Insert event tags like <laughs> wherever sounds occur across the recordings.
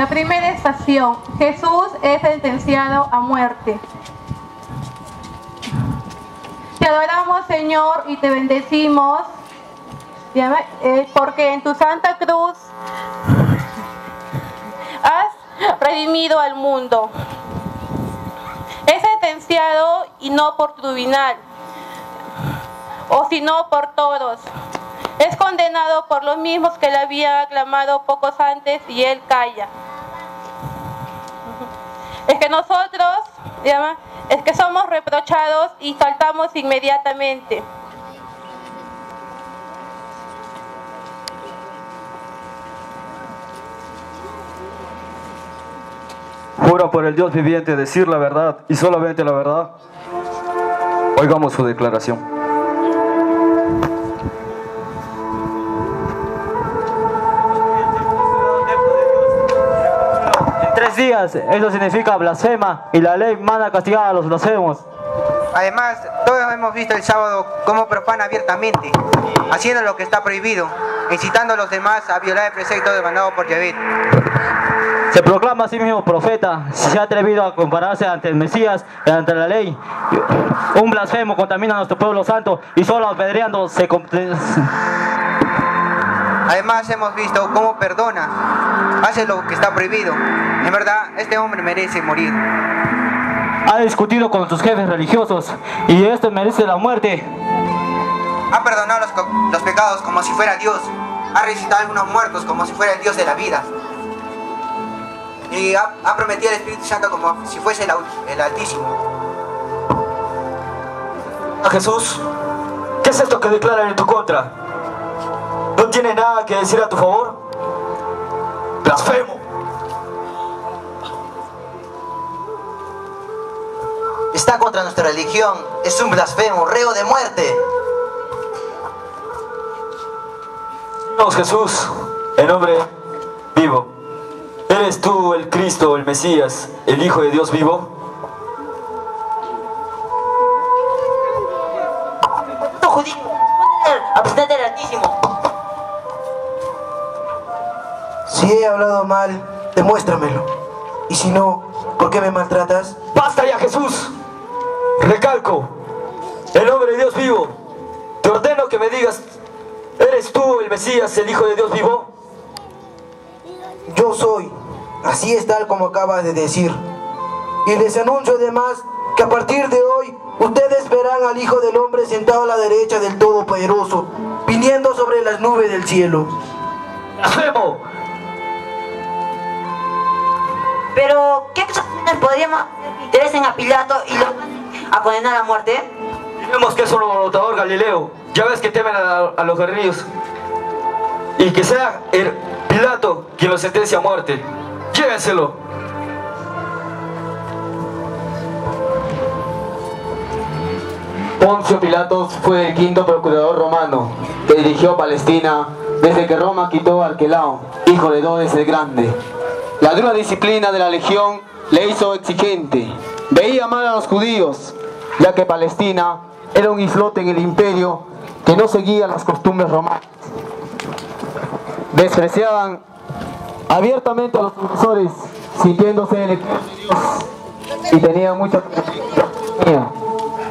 La primera estación. Jesús es sentenciado a muerte. Te adoramos, Señor, y te bendecimos, eh, porque en tu santa cruz has redimido al mundo. Es sentenciado y no por tribunal, o sino por todos. Es condenado por los mismos que le había aclamado pocos antes y él calla. Es que nosotros, es que somos reprochados y saltamos inmediatamente. Jura por el Dios viviente decir la verdad y solamente la verdad. Oigamos su declaración. Días. Eso significa blasfema y la ley manda castigar a los blasfemos. Además, todos hemos visto el sábado cómo profana abiertamente, haciendo lo que está prohibido, incitando a los demás a violar el precepto demandado por Yahvé. Se proclama a sí mismo profeta, se ha atrevido a compararse ante el Mesías y ante la ley. Un blasfemo contamina a nuestro pueblo santo y solo apedreando se Además hemos visto cómo perdona, hace lo que está prohibido. En verdad, este hombre merece morir. Ha discutido con sus jefes religiosos y este merece la muerte. Ha perdonado los, pecados como si fuera Dios. Ha resucitado a algunos muertos como si fuera el Dios de la vida. Y ha, prometido al Espíritu Santo como si fuese el, el Altísimo. A Jesús, ¿qué es esto que declaran en tu contra? ¿No tiene nada que decir a tu favor? Blasfemo. Está contra nuestra religión. Es un blasfemo, reo de muerte. Dios Jesús, el hombre vivo. ¿Eres tú el Cristo, el Mesías, el Hijo de Dios vivo? No, judío, Si he hablado mal, demuéstramelo. Y si no, ¿por qué me maltratas? ¡Basta ya, Jesús! Recalco, el hombre de Dios vivo. Te ordeno que me digas, ¿eres tú el Mesías, el Hijo de Dios vivo? Yo soy. Así es tal como acabas de decir. Y les anuncio además que a partir de hoy ustedes verán al Hijo del Hombre sentado a la derecha del Todopoderoso, viniendo sobre las nubes del cielo. <laughs> ¡Hacemos! Pero, ¿qué acusaciones podríamos interesen a Pilato y lo a condenar a muerte? Vemos que es un votador Galileo. Ya ves que temen a, los guerrillos. Y que sea el Pilato quien lo sentencia a muerte. Llévenselo. Poncio Pilatos fue el quinto procurador romano que dirigió Palestina desde que Roma quitó a Arquelao, hijo de Dodes el Grande. La dura disciplina de la legión le hizo exigente. Veía mal a los judíos, ya que Palestina era un islote en el imperio que no seguía las costumbres romanas. Despreciaban abiertamente a los profesores, sintiéndose electos de Dios y tenían mucha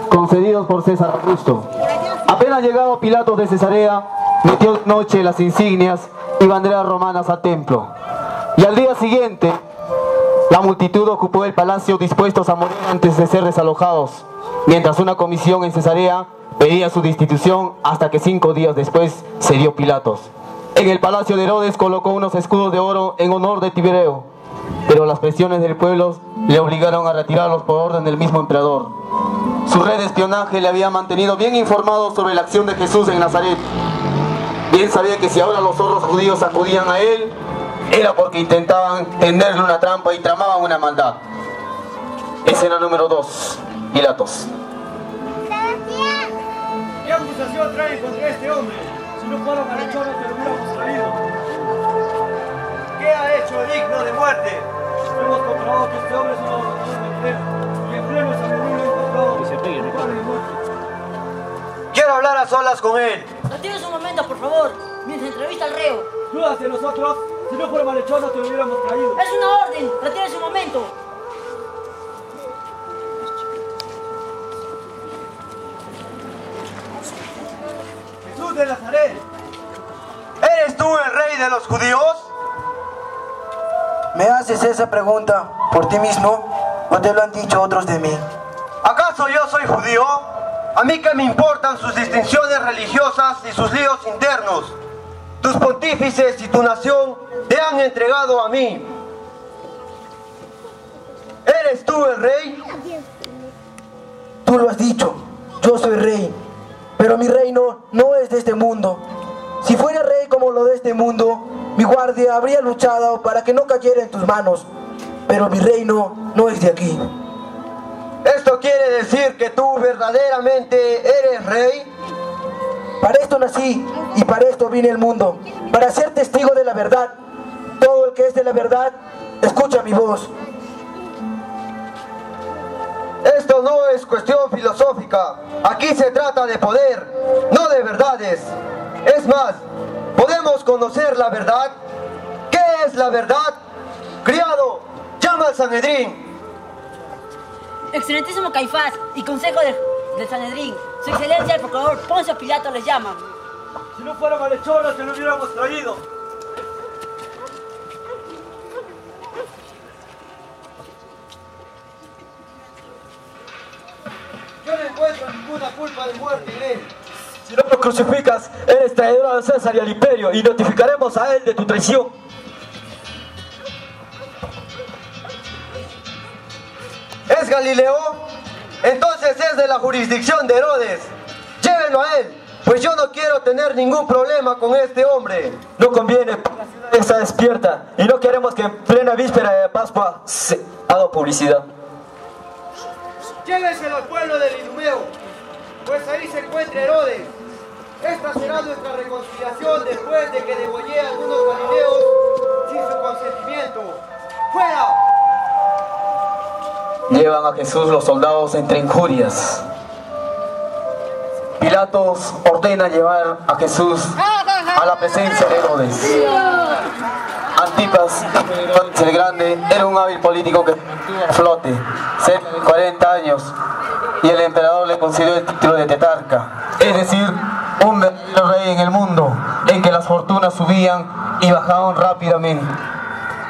concedidos por César Augusto. Apenas llegado Pilatos de Cesarea, metió noche las insignias y banderas romanas al templo. Y al día siguiente, la multitud ocupó el palacio dispuestos a morir antes de ser desalojados, mientras una comisión en Cesarea pedía su destitución hasta que cinco días después se dio Pilatos. En el palacio de Herodes colocó unos escudos de oro en honor de Tibereo, pero las presiones del pueblo le obligaron a retirarlos por orden del mismo emperador. Su red de espionaje le había mantenido bien informado sobre la acción de Jesús en Nazaret. Bien sabía que si ahora los zorros judíos acudían a él, era porque intentaban tenderle una trampa y tramaban una maldad. Escena número 2, Pilatos. ¿Qué acusación trae contra este hombre? Si no fuera para el chorro que lo hubiéramos traído. ¿Qué ha hecho digno de muerte? Hemos comprobado que este hombre es un de y en pleno encontrado Quiero hablar a solas con él. No tienes un momento, por favor, mientras entrevista al reo. Tú hacia nosotros Si no fuera malhechor, no te lo hubiéramos traído. Es una orden. Retírese un momento. Jesús de Nazaret. ¿Eres tú el rey de los judíos? ¿Me haces esa pregunta por ti mismo o te lo han dicho otros de mí? ¿Acaso yo soy judío? A mí que me importan sus distinciones religiosas y sus líos internos. Tus pontífices y tu nación te han entregado a mí. ¿Eres tú el rey? Tú lo has dicho, yo soy rey, pero mi reino no es de este mundo. Si fuera rey como lo de este mundo, mi guardia habría luchado para que no cayera en tus manos, pero mi reino no es de aquí. ¿Esto quiere decir que tú verdaderamente eres rey? Para esto nací y para esto vine al mundo, para ser testigo de la verdad. Todo el que es de la verdad, escucha mi voz. Esto no es cuestión filosófica. Aquí se trata de poder, no de verdades. Es más, ¿podemos conocer la verdad? ¿Qué es la verdad? Criado, llama al Sanedrín. Excelentísimo Caifás y Consejo del, del Sanedrín. Su excelencia el procurador Poncio Pilato les llama. Si no fuera malhechor, no te lo hubiéramos traído. Yo no encuentro ninguna culpa de muerte en él. Si no lo crucificas, eres traidor al César y al imperio y notificaremos a él de tu traición. ¿Es Galileo? Entonces es de la jurisdicción de Herodes. Llévenlo a él, pues yo no quiero tener ningún problema con este hombre. No conviene, está despierta y no queremos que en plena víspera de Pascua se haga publicidad. Llévenselo al pueblo del Idumeo, pues ahí se encuentra Herodes. Esta será nuestra reconciliación después de que degollé a algunos galileos sin su consentimiento. ¡Fuera! Llevan a Jesús los soldados entre injurias. Pilatos ordena llevar a Jesús a la presencia de Herodes. Antipas el Grande era un hábil político que flote cerca de 40 años y el emperador le concedió el título de tetarca, es decir, un verdadero rey en el mundo en que las fortunas subían y bajaban rápidamente.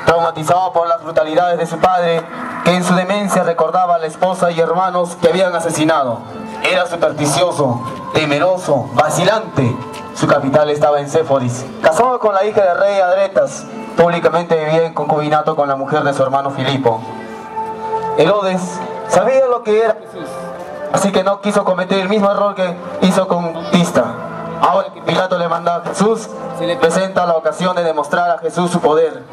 Traumatizado por las brutalidades de su padre, que en su demencia recordaba a la esposa y hermanos que habían asesinado. Era supersticioso, temeroso, vacilante. Su capital estaba en Séforis. Casado con la hija del rey Adretas, públicamente vivía en concubinato con la mujer de su hermano Filipo. Herodes sabía lo que era Jesús, así que no quiso cometer el mismo error que hizo con Bautista. Ahora que Pilato le manda a Jesús, se le presenta la ocasión de demostrar a Jesús su poder.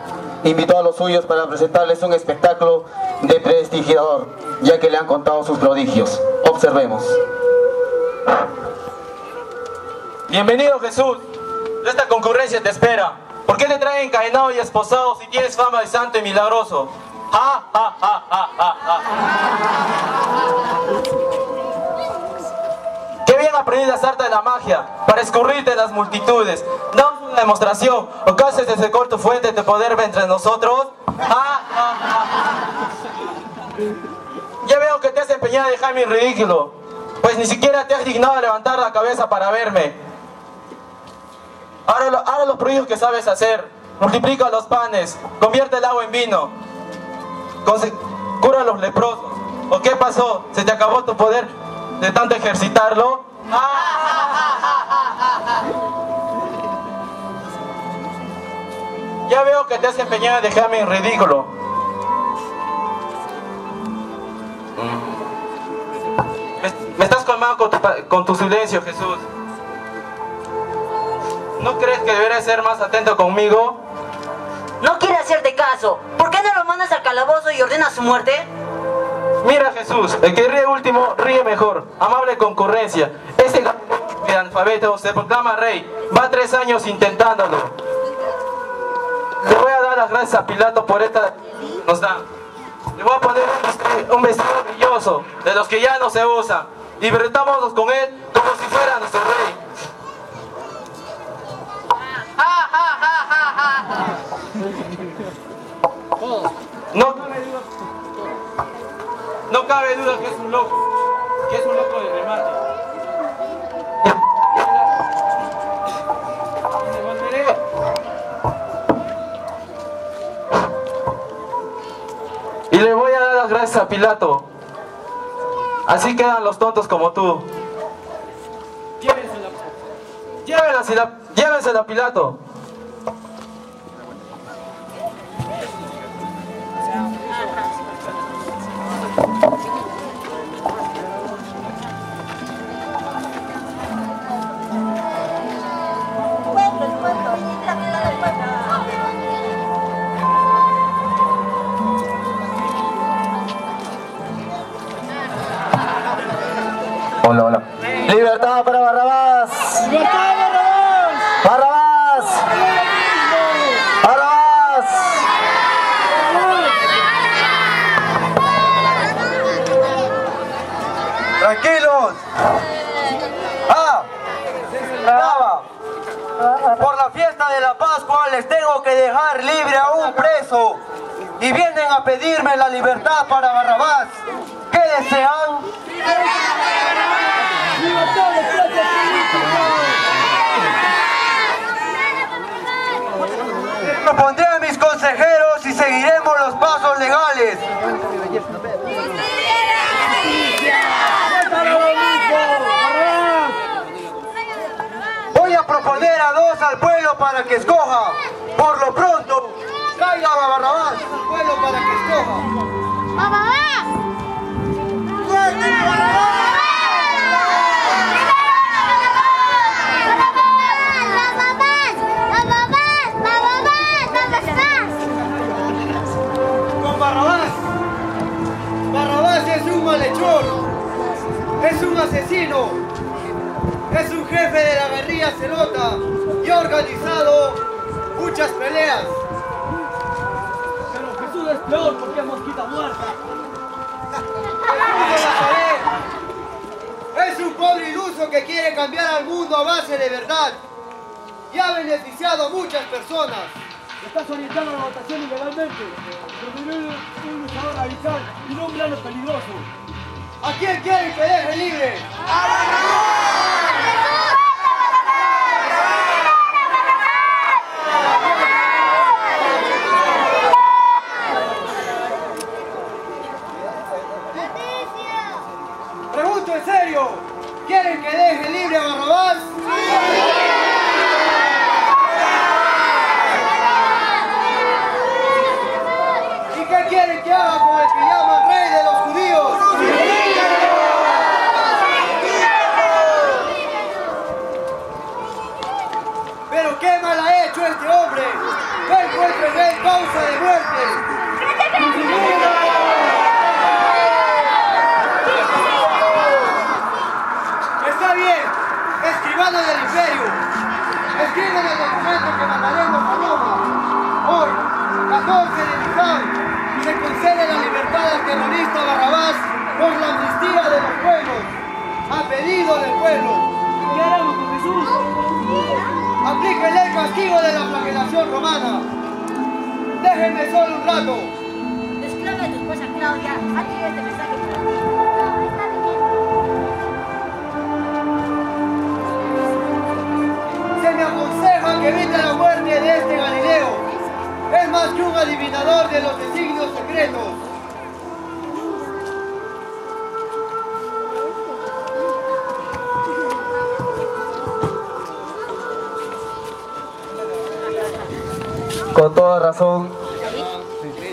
Invitó a los suyos para presentarles un espectáculo de prestigiador, ya que le han contado sus prodigios. Observemos. Bienvenido Jesús. Esta concurrencia te espera. ¿Por qué te traen encadenado y esposado si tienes fama de santo y milagroso? ¡Ja, ja, ja, ja, ja, ja! ¡Qué bien aprendí las artes de la magia! Para escurrirte en las multitudes. Damos una demostración. ¿O haces de secor tu fuente de poder entre nosotros? ¡Ja, ja, ja, ja! Ya veo que te has empeñado a dejarme en ridículo. Pues ni siquiera te has dignado a levantar la cabeza para verme. Ahora, ahora los prodigios que sabes hacer. Multiplica los panes. Convierte el agua en vino. Cura a los leprosos. ¿O qué pasó? ¿Se te acabó tu poder de tanto ejercitarlo? Ya veo que te has empeñado en dejarme en ridículo. Me, estás colmando con tu, pa- con tu silencio, Jesús. ¿No crees que deberías ser más atento conmigo? No quiere hacerte caso. ¿Por qué no lo mandas al calabozo y ordenas su muerte? Mira Jesús, el que ríe último ríe mejor. Amable concurrencia. Este de alfabeto se proclama rey. Va tres años intentándolo. Le voy a dar las gracias a Pilato por esta nos da. Le voy a poner un vestido, brilloso, de los que ya no se usan. Divertámonos con él como si fuera nuestro rey. No, no cabe duda que es un loco, que es un loco de remate. Y le voy a dar las gracias a Pilato. Así quedan los tontos como tú. Llévensela. Llévensela, llévensela Pilato. Tranquilos. Ah, brava. Por la fiesta de la Pascua les tengo que dejar libre a un preso. Y vienen a pedirme la libertad para Barrabás. ¿Qué desean? Propondré a mis consejeros y seguiremos los pasos legales. Proponer a dos al pueblo para que escoja. Por lo pronto, caiga Barrabás al pueblo para que escoja. Con Barrabás. Barrabás es un malhechor. Es un asesino. Es un jefe de la guerrilla celota y ha organizado muchas peleas. Pero Jesús es peor porque es mosquita muerta. Es un pobre iluso que quiere cambiar al mundo a base de verdad y ha beneficiado a muchas personas. Estás orientando la votación ilegalmente. Eres un luchador radical y no un grano peligroso. ¿A quién quieren que deje libre? Pregunto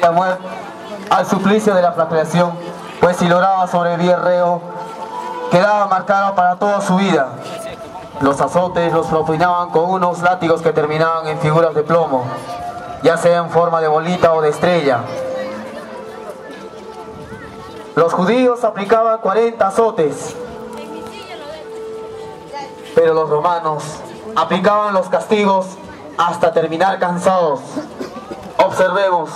la muerte al suplicio de la flagelación, pues si lograba sobrevivir reo, quedaba marcado para toda su vida. Los azotes los propinaban con unos látigos que terminaban en figuras de plomo, ya sea en forma de bolita o de estrella. Los judíos aplicaban 40 azotes, pero los romanos aplicaban los castigos hasta terminar cansados. Observemos.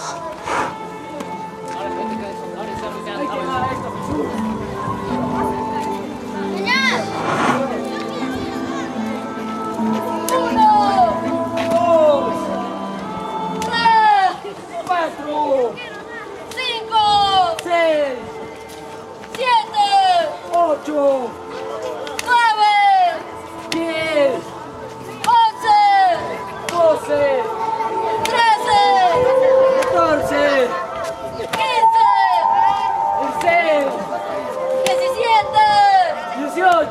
9, 10, 11, 12.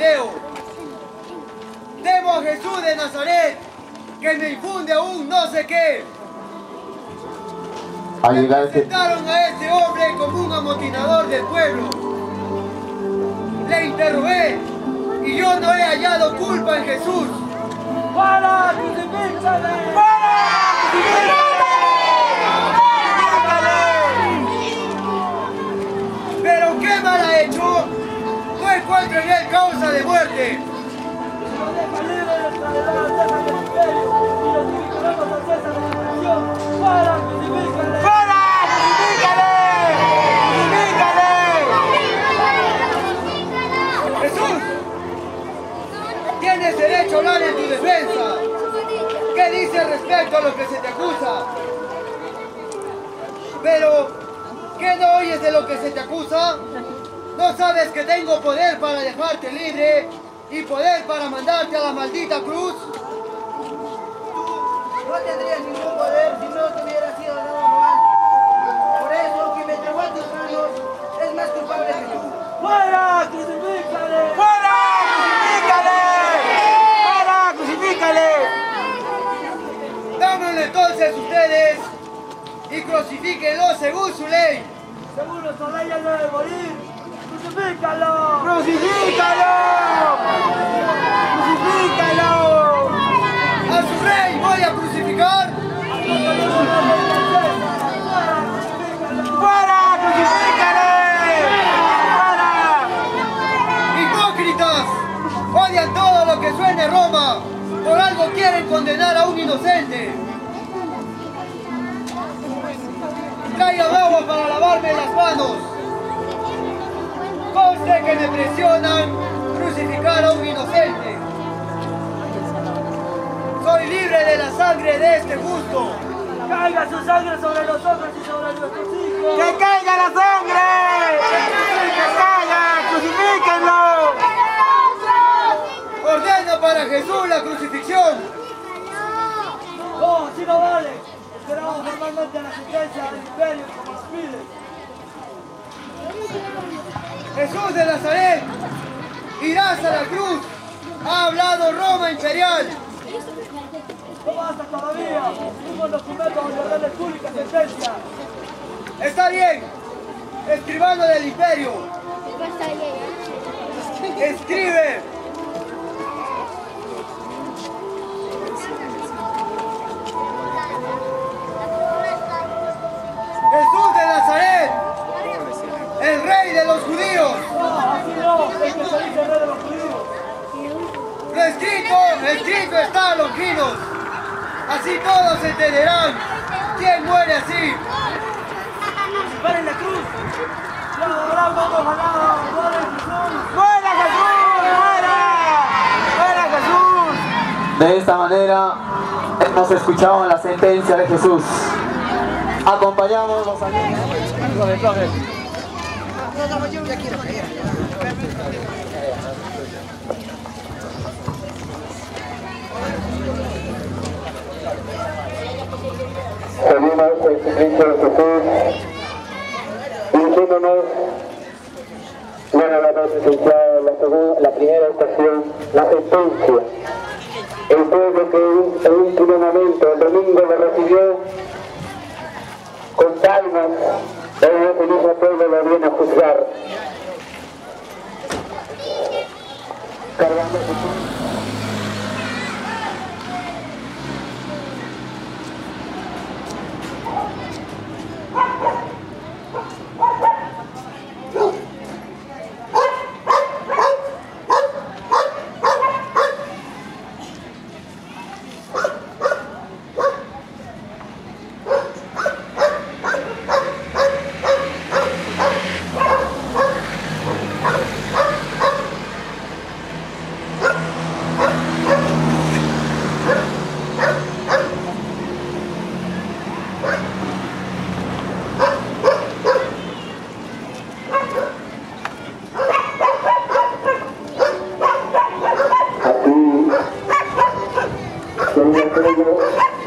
Galileo. A Jesús de Nazaret que me infunde aún no sé qué. Al llegar ese Presentaron a este hombre como un amotinador del pueblo. Le interrogué y yo no he hallado culpa en Jesús. ¡Para! ¡Crucifíxale! De la nación. ¡Para! ¡Crucifíxale! Jesús, tienes derecho a hablar en tu defensa. ¿Qué dice respecto a lo que se te acusa? Pero, ¿qué no oyes de lo que se te acusa? ¿No sabes que tengo poder para dejarte libre y poder para mandarte a la maldita cruz? No tendrías ningún poder si no te hubiera sido dado manual. Por eso, quien me entregó a tus manos es más culpable que tú. ¡Fuera! ¡Crucifíxale! Dámenlo entonces ustedes y crucifíquenlo según su ley. Según nuestra ley, él debe morir. ¡Crucifícalo! ¡Crucifícalo! ¡Crucifícalo! ¡A su rey voy a crucificar! ¡Fuera! ¡Crucifícale! ¡Fuera! ¡Hipócritas! ¡Odian todo lo que suene Roma! ¡Por algo quieren condenar a un inocente! Traigan agua para lavarme las manos. Conste que me presionan crucificar a un inocente. Soy libre de la sangre de este gusto. ¡Caiga su sangre sobre nosotros y sobre nuestros hijos! ¡Que caiga la sangre! ¡Que caiga! ¡Crucifíquenlo! Ordeno para Jesús la crucifixión. ¡No, así no vale! Esperamos formalmente la sentencia del imperio como nos pide. Jesús de Nazaret, irás a la cruz. Ha hablado Roma imperial. No basta todavía. Hubo documentos donde ordenes pública sentencia. Está bien. Escribano del imperio. Escribe. Jesús el rey de los judíos. Los. Lo escrito, escrito está, longinos. Así todos entenderán quién muere así. ¡Paren la cruz! ¡Muera Jesús! ¡Muera! ¡Muera Jesús! De esta manera hemos escuchado la sentencia de Jesús. Acompañamos los Pedimos a Jesucristo de Jesús, dirigiéndonos, bueno, la la, la primera estación, la sentencia. El pueblo que en último momento, el domingo, lo recibió con palmas, hoy el mismo pueblo lo viene a juzgar. Cargando どうぞ。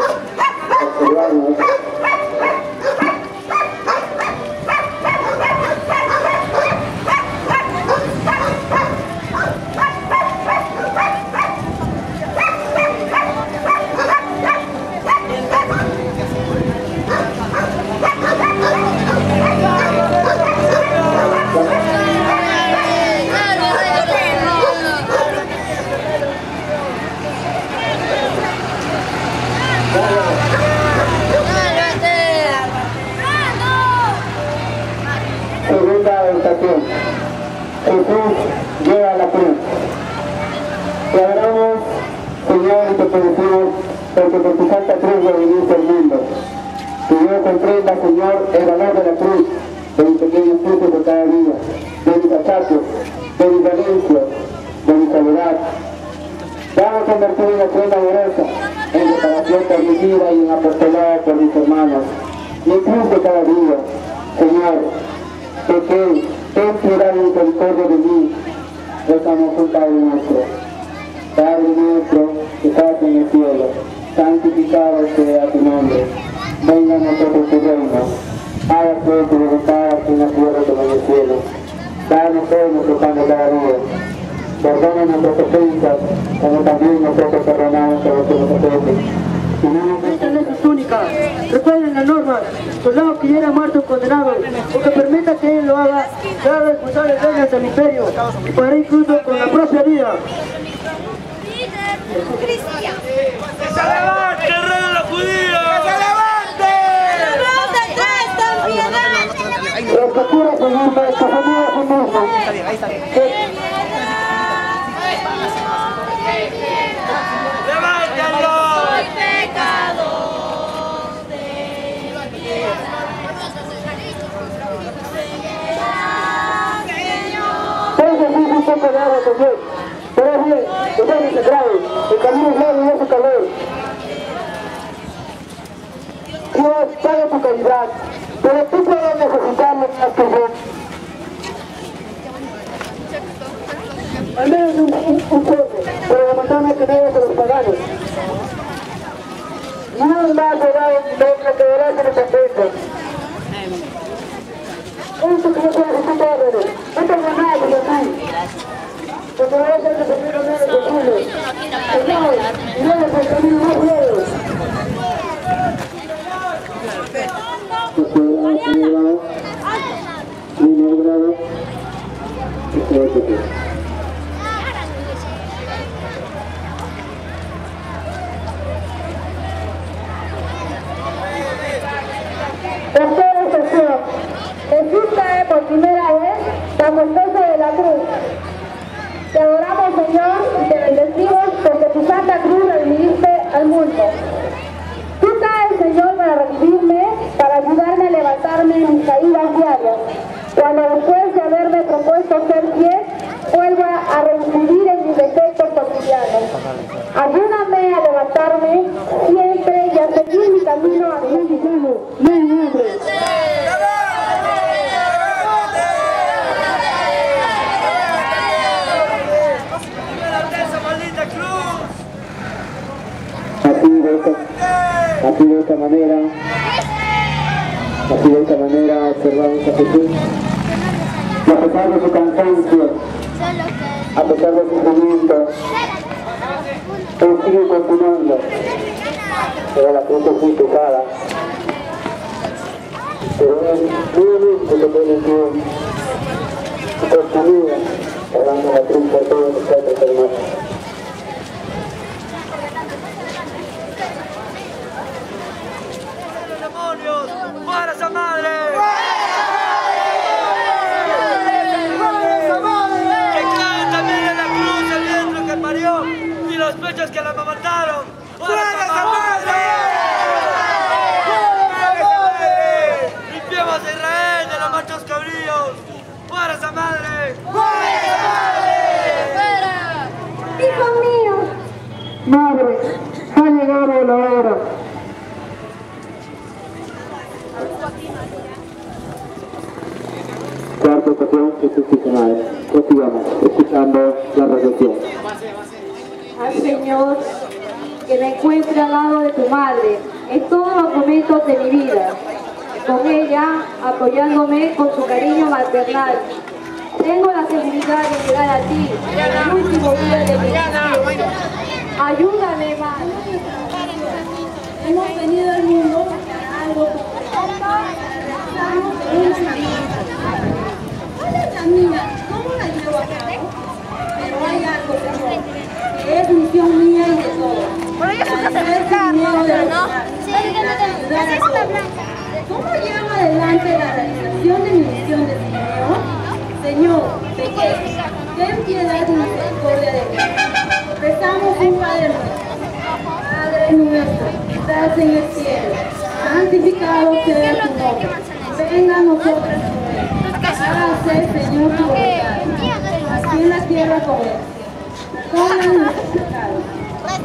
Recuerden la norma. Soldado que hiera muerto o condenado, o que permita que él lo haga, será responsable de ante el imperio y pagará incluso con la propia vida. Cristian. ¡Que se levante, rey de los judíos! ¡Que se levante! ¡Vamos atrás, tan piedad! Los que seguirme, que se miren un poco de agua también. Pero es bien, ya no se. El camino es largo y hace calor. Dios, paga tu caridad. Pero tú puedes necesitarlo más que yo. Al menos un, un, un poco, pero demostrarme que eres de los paganos. Un más llegado ni menos que verás en el contento. Esto que no puedes escuchar, no tengo nada de ti. porque no va a ser que se pierdan menos posible. Jesús cae por primera vez bajo el peso de la cruz. Te adoramos, Señor, y te bendecimos porque tu santa cruz redimiste al mundo. Tú caes, Señor, para revivirme, para ayudarme a levantarme en mis caídas diarias. Cuando después de haberme propuesto ser fiel, vuelva a reincidir en mis defectos cotidianos. Ayúdame a levantarme siempre y a seguir mi camino a. Mi nombre. Así de esta, manera, así de esta manera observamos a Jesús. Y a pesar de su cansancio, a pesar de su sufrimiento, Él sigue continuando. Pero la cruz es muy pesada. Pero Él nuevamente se pone en pie. Y continúa llevando la cruz por todos nosotros, hermanos. demonios! ¡Fuera esa madre! ¡Que clave también en la cruz el vientre que parió y los pechos que la amamantaron! ¡Fuera esa madre! ¡Limpiemos a Israel de los machos cabríos! ¡Fuera esa madre! Hijo mío. Madre, ha llegado la hora. Su madre. Prosigamos, escuchando la reflexión. Al Señor que me encuentre al lado de tu madre en todos los momentos de mi vida, con ella apoyándome con su cariño maternal. Tengo la seguridad de llegar a ti en el último día de mi existencia. Ayúdame, madre. Hemos venido al mundo algo. Estamos en ¿Cómo la llevo a cabo? Pero hay algo, Señor, que es misión mía y de todos. La de demás. La de ayudar a todos. ¿Cómo llevo adelante la realización de mi misión de Señor? Señor, pequeño, ten piedad y misericordia de mí. Rezamos un Padre nuestro. Padre nuestro, que estás en el cielo, santificado sea tu nombre. Venga a nosotros tu reino. Hágase, Señor, tu voluntad, así en la tierra como en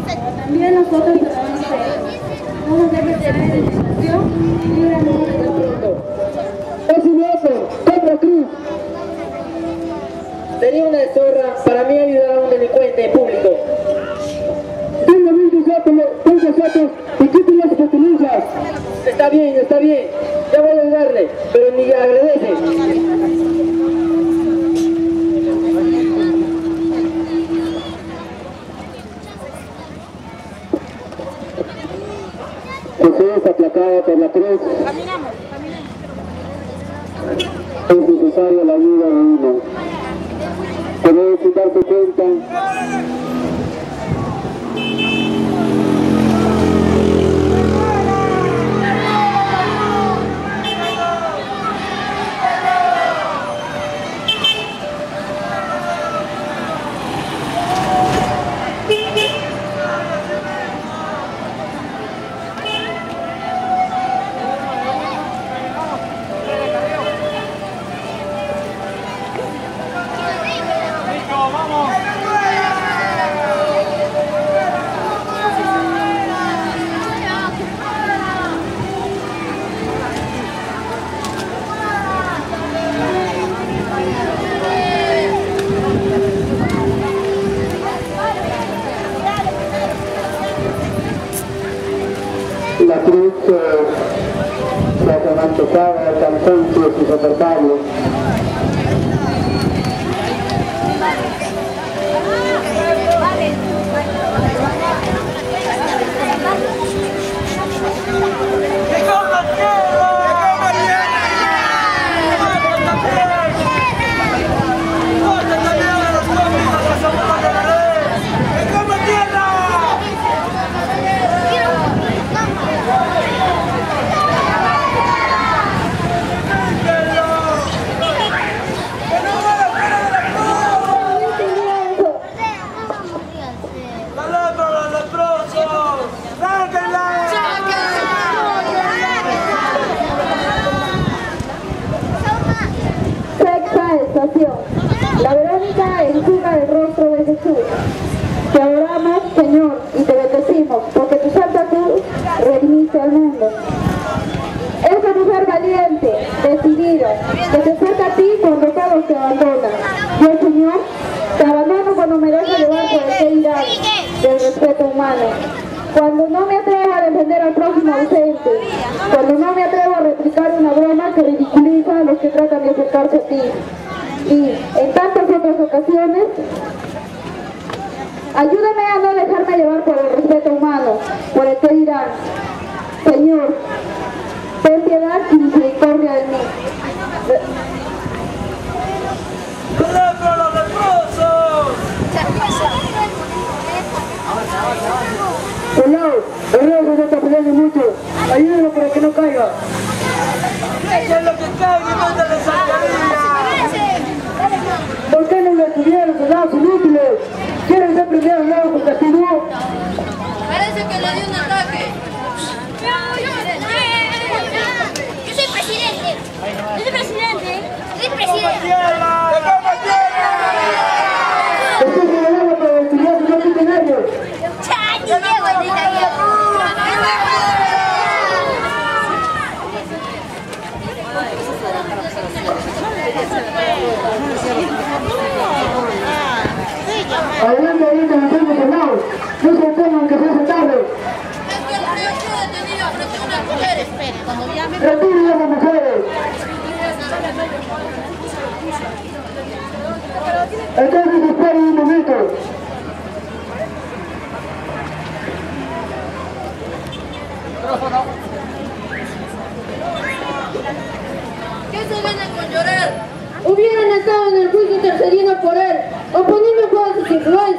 como también nosotros perdonamos a ellos. No nos dejes caer en tentación, y líbranos del mundo. Es innoso, contra cruz. Sería una deshonra para mí ayudar a un delincuente público. Tengo mil deseos, tengo deseos y las pertenencias. Está bien, está bien. Ya voy a ayudarle, pero ni agradece. Por la cruz. Es necesaria la ayuda de uno. Pero sin darse cuenta, el cansancio es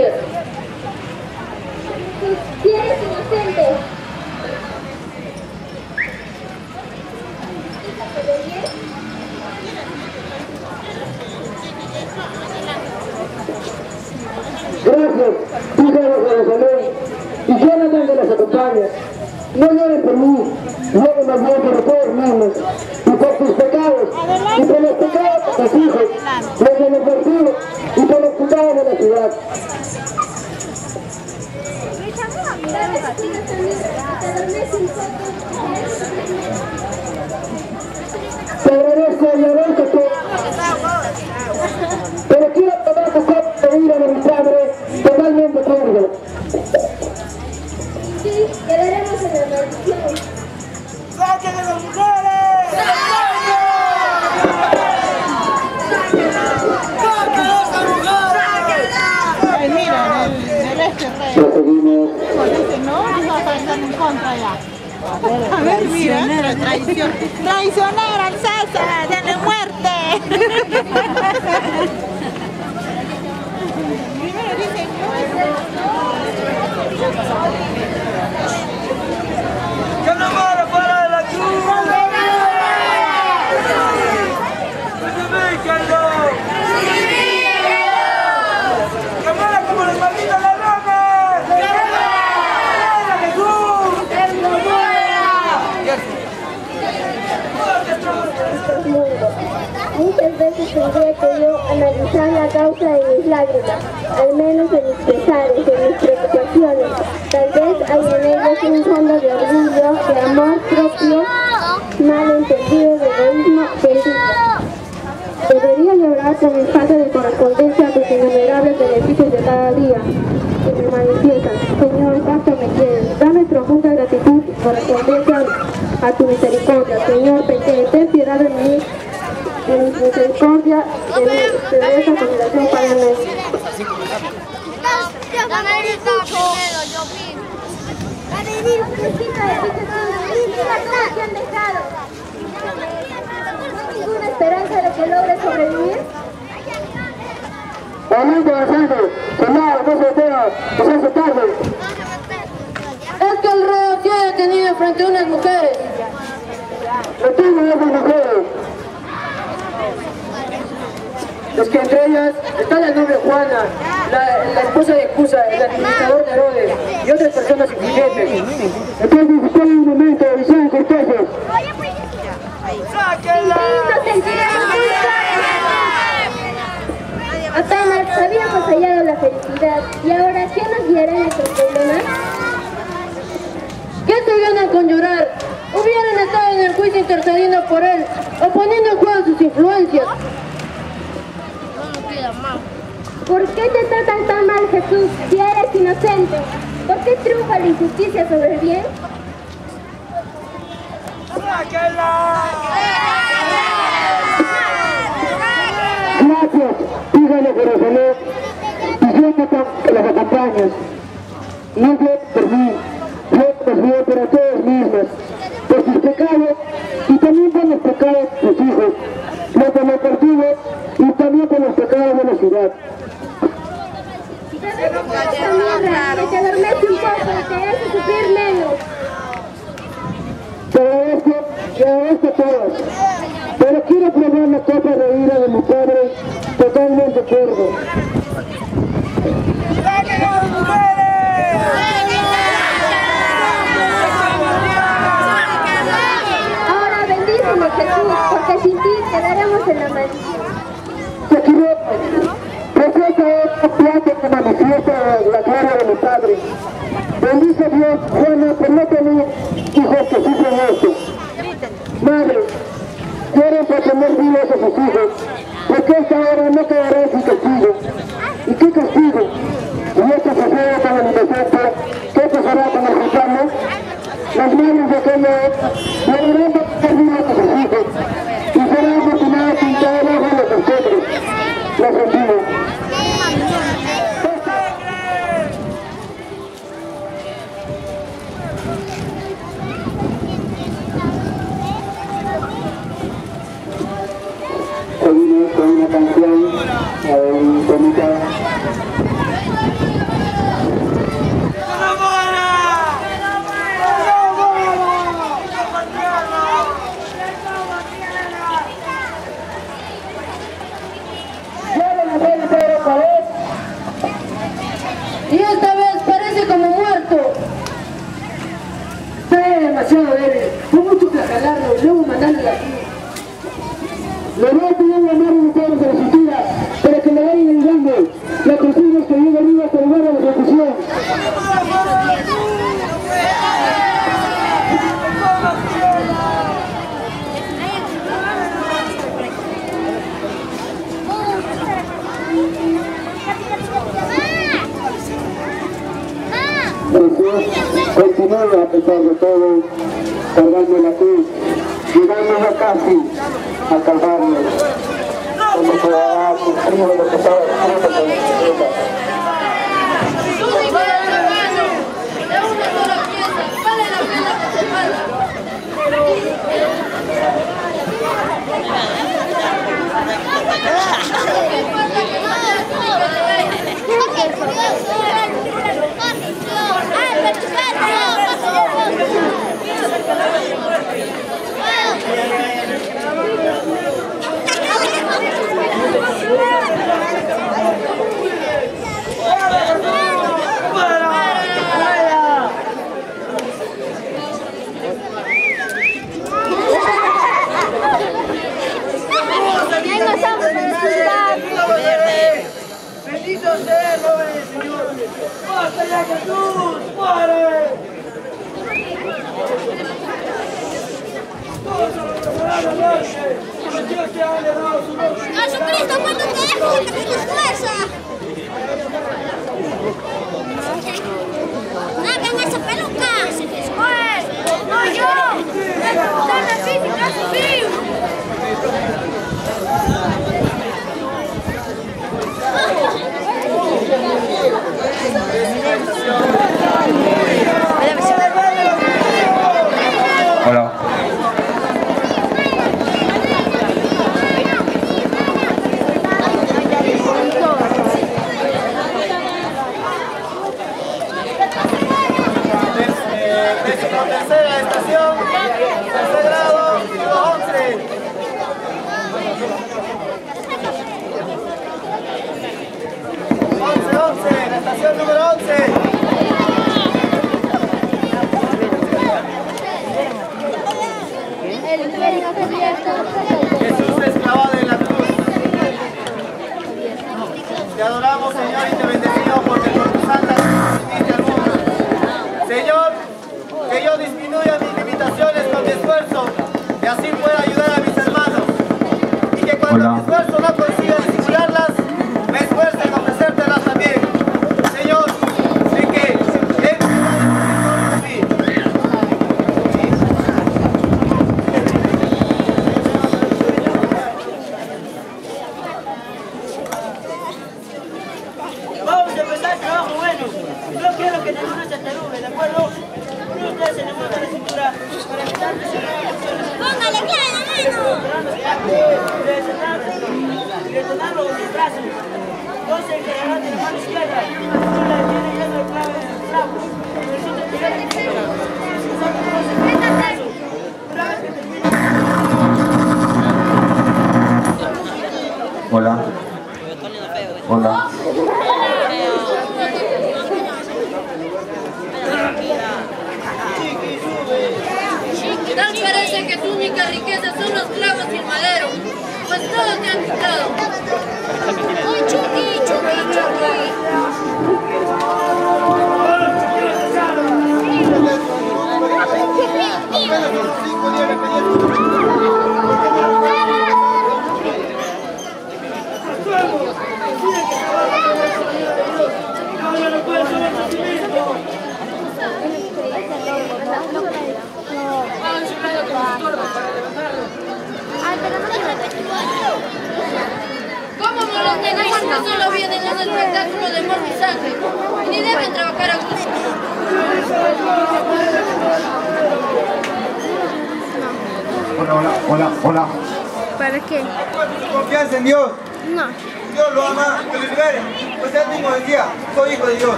谢谢。どうも。traicionar. Traicionar, traicionar al Sasa, muerte. Primero dicen, siempre analizar la causa de mis lágrimas, al menos de mis pesares, de mis preocupaciones. Tal vez hay en ellas un fondo de orgullo, de amor propio, malentendido, de egoísmo, de Debería llorar con mis falta de correspondencia a tus innumerables beneficios de cada día que me manifiestan. Señor, tanto me quieres. Dame profunda gratitud y correspondencia a tu misericordia. Señor, ten piedad de mí nuestra de, de esa para el ¿Ninguna esperanza de que logre sobrevivir? Señor, no se. Es que el reo tiene detenido frente a unas mujeres. Lo tengo unas mujeres. Los que entre ellas están la novia Juana, la, esposa de Cusa, el administrador de Herodes y otras personas influyentes. Entonces un momento, de visión corteses. Pues, ¡Sáquenla! Apenas habíamos hallado la felicidad y ahora ¿qué nos guiará nuestro problema? ¿Qué te gana con llorar intercediendo por él o poniendo en juego sus influencias. ¿Por qué te tratan tan mal, Jesús, si eres inocente? ¿Por qué triunfa la injusticia sobre el bien? Gracias, dígale Jerusalén, diciendo que los acompañes. No es por mí, no es mío para todos mismos, por sus pecados y también por los pecados de sus hijos, los de los partidos y también por los pecados de la ciudad. Te agradezco, te agradezco a todos, pero quiero probar la copa de ira de mi padre totalmente cuerdo. Ahora bendíceme, Jesús, porque sin ti quedaremos en la maldición. Se equivoca, profeta es un plato que manifiesta la gloria de mi padre. Bendice Dios, Juana, por no tener hijos que sufren esto. Madre, quieren por tener vivos a sus hijos, porque esta hora no quedará sin castigo. ¿Y qué castigo? Y esto sucede con el inocente, ¿qué pasará con el gitano? Las manos de aquella morirán por tener vivos a sus hijos, y serán afortunados sin cada uno de nosotros. Los bendigo. Seguimos con una canción eh, bonita. Y esta vez parece como muerto. Demasiado débil, fue mucho que jalarlo y luego aquí. Le voy a de todos de la cintura para que me vayan ayudando. La cocina es que llegue arriba hasta el lugar de la ejecución. Continúa a pesar de todo, cargando la cruz, llegando ya casi al Calvario, donde con y para el hermano, de una sola pieza, vale la pena ¡Basta ya Jesús! ¡Muere! Todos a los la noche. Por Dios que ha dado su noche. Jesucristo, ¿cuándo te dejo que te fuerza? ¡Hagan esa peluca! ¡Pues! ¡No yo! ¡Dame física, Sofía! Hola. Décimo tercera estación, tercer grado, 11. Once, once, la estación número 11. Jesús es clavado en la cruz. Te adoramos, Señor, y te bendecimos porque con tu santa cruz viniste al mundo. Señor, que yo disminuya mis limitaciones con mi esfuerzo y así pueda brazo. Dos se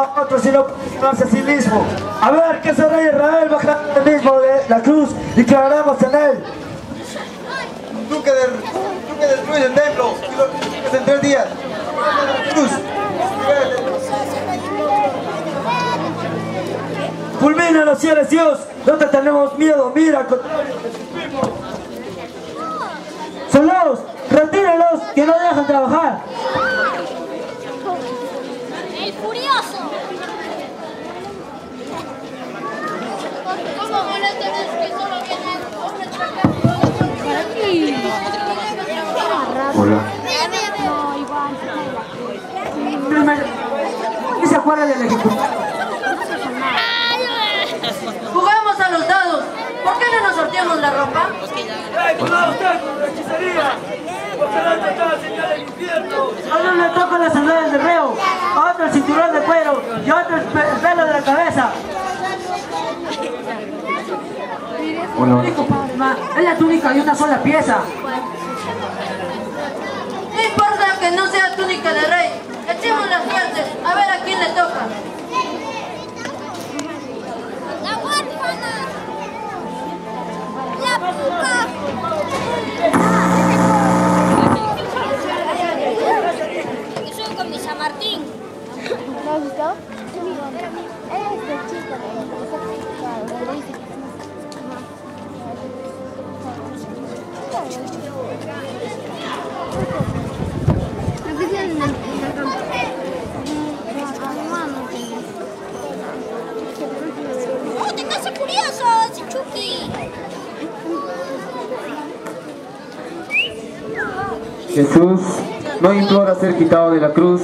A otros y no puede salvarse a sí mismo. A ver, que ese rey Israel bajará el mismo de la cruz y crearemos en él. Tú que, der- tú que destruyes el templo y lo destruyes en tres días. La cruz. Fulmina los cielos, Dios. No te tenemos miedo, mira. con- Soldados, retírenlos que no dejan trabajar. ¡El furioso! ¿Cómo molestan es que solo vienen hombres? ¿Para? Hola. ¿Qué se acuerda del ejecutivo? Jugamos a los dados. ¿Por qué no nos sorteamos la ropa? ¡Ey, cuidado usted con la hechicería! A uno le toca las sandalias de reo, a otro el cinturón de cuero y a otro el pe- el pelo de la cabeza. Hola. Es la túnica y una sola pieza. No importa que no sea túnica de rey. Echemos las suertes. A ver a quién le toca. ¡La huérfana! ¡La puta! Yo soy con mi San Martín. Este chico ¡Oh, te casa curioso, Chucky! Jesús no implora ser quitado de la cruz,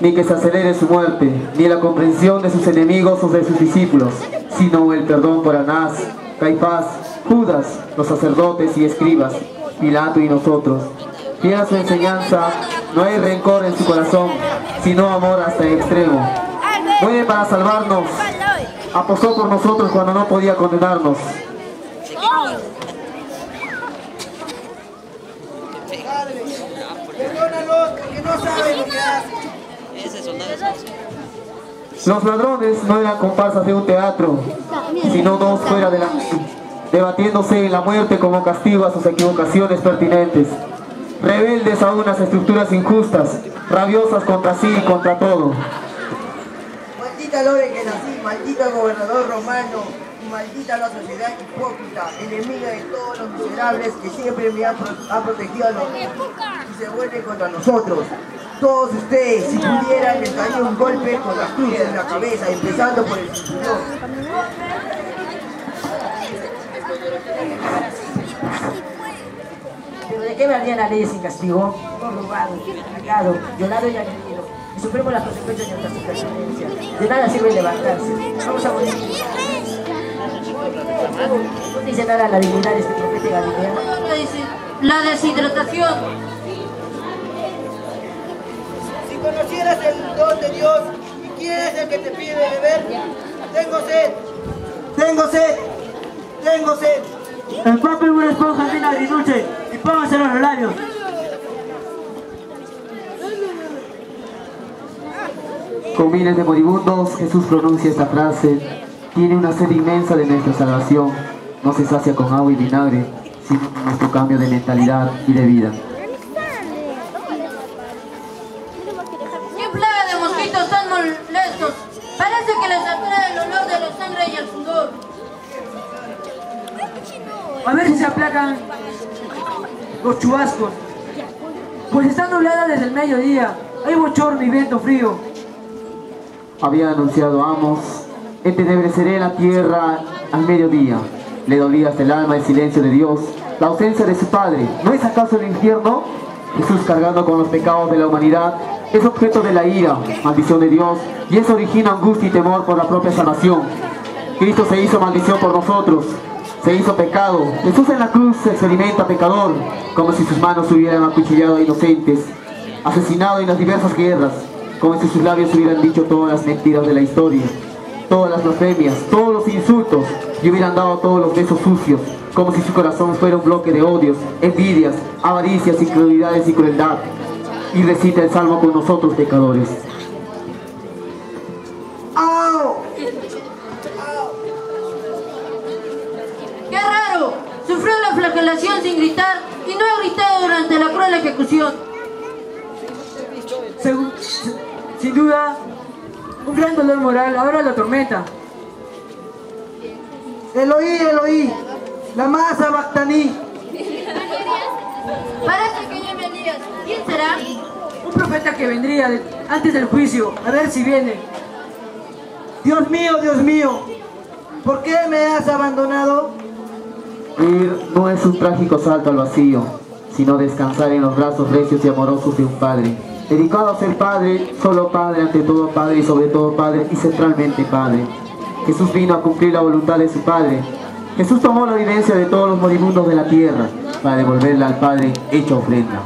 ni que se acelere su muerte, ni la comprensión de sus enemigos o de sus discípulos, sino el perdón por Anás, Caifás, Judas, los sacerdotes y escribas, Pilato y nosotros. Fiel a su enseñanza, no hay rencor en su corazón, sino amor hasta el extremo. Muere para salvarnos, apostó por nosotros cuando no podía condenarnos. Perdónalos porque no saben lo que Los ladrones no eran comparsas de un teatro, sino dos fuera de la debatiéndose en la muerte como castigo a sus equivocaciones pertinentes. Rebeldes a unas estructuras injustas, rabiosas contra sí y contra todo. Maldita en que nací, maldito el gobernador romano y maldita la sociedad hipócrita, enemiga de todos los miserables que siempre me han, pro- han protegido a los y se vuelven contra nosotros. Todos ustedes, si pudieran, les daría un golpe con la cruz en la cabeza, empezando por el cinturón. ¿Pero de qué valdría la ley sin castigo? Por robado, violado y agredido. Y sufrimos las consecuencias de nuestras interferencias. De nada sirve levantarse. Vamos a morir. No dice nada la dignidad de este profeta Galilea. La deshidratación. Conocieras el don de Dios y quién es el que te pide beber, tengo sed, tengo sed, tengo sed. Empapen una esponja fina agridulce y pónganselo en los labios. Con miles de moribundos, Jesús pronuncia esta frase. Tiene una sed inmensa de nuestra salvación. No se sacia con agua y vinagre, sino con nuestro cambio de mentalidad y de vida. Aplacan los chubascos. Pues está nublada desde el mediodía. Hay bochorno y viento frío. Había anunciado Amos, enternecería la tierra al mediodía. Le dolía hasta el alma el silencio de Dios, la ausencia de su Padre. ¿No es acaso el infierno? Jesús cargando con los pecados de la humanidad es objeto de la ira, maldición de Dios, y eso origina angustia y temor por la propia salvación. Cristo se hizo maldición por nosotros, se hizo pecado. Jesús en la cruz se experimenta pecador, como si sus manos hubieran acuchillado a inocentes, asesinado en las diversas guerras, como si sus labios hubieran dicho todas las mentiras de la historia, todas las blasfemias, todos los insultos, y hubieran dado todos los besos sucios, como si su corazón fuera un bloque de odios, envidias, avaricias, incredulidades y crueldad. Y recita el salmo con nosotros pecadores. La sin gritar y no ha gritado durante la cruel ejecución. Según- sin duda, un gran dolor moral ahora lo atormenta. Eloí, Eloí, la masa Bactaní. Parece que Elías. ¿Quién será? Un profeta que vendría antes del juicio, a ver si viene. Dios mío, Dios mío, ¿por qué me has abandonado? No es un trágico salto al vacío, sino descansar en los brazos recios y amorosos de un padre. Dedicado a ser padre, solo padre, ante todo padre y sobre todo padre y centralmente padre. Jesús vino a cumplir la voluntad de su Padre. Jesús tomó la vivencia de todos los moribundos de la tierra para devolverla al Padre hecha ofrenda.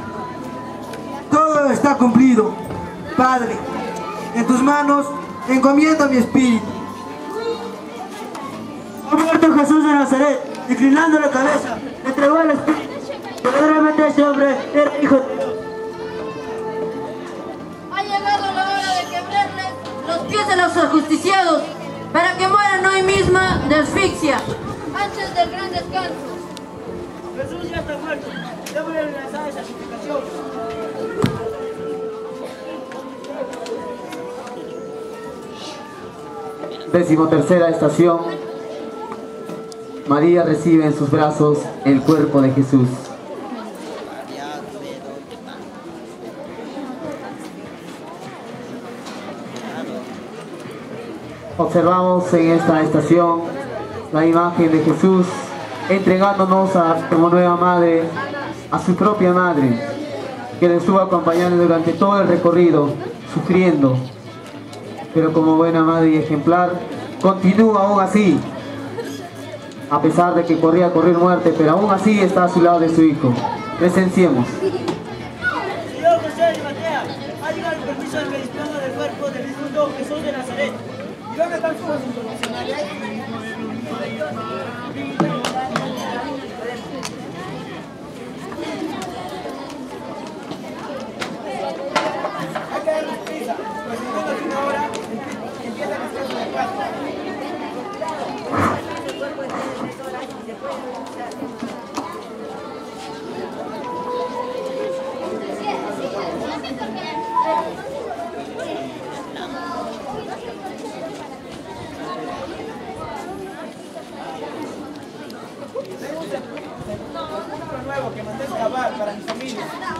Todo está cumplido. Padre, en tus manos encomiendo mi espíritu. Ha muerto Jesús de Nazaret, inclinando la cabeza, entregó al Espíritu. Verdaderamente este hombre era hijo de Dios. Ha llegado la hora de quebrarles los pies de los ajusticiados para que mueran hoy misma de asfixia antes del gran descanso. Jesús ya está muerto. Démosle la santa santificación. Décimo tercera estación. María recibe en sus brazos el cuerpo de Jesús. Observamos en esta estación la imagen de Jesús entregándonos a, como nueva madre a su propia madre, que le estuvo acompañando durante todo el recorrido, sufriendo, pero como buena madre y ejemplar, continúa aún así, a pesar de que corría a correr muerte, pero aún así está a su lado de su hijo. Presenciemos. Señor José de Matea, ha llegado el permiso del ministerio del cuerpo del difunto Jesús de Nazaret. ¿Y dónde están sus funcionarios? nuevo que mandé grabar para mi familia.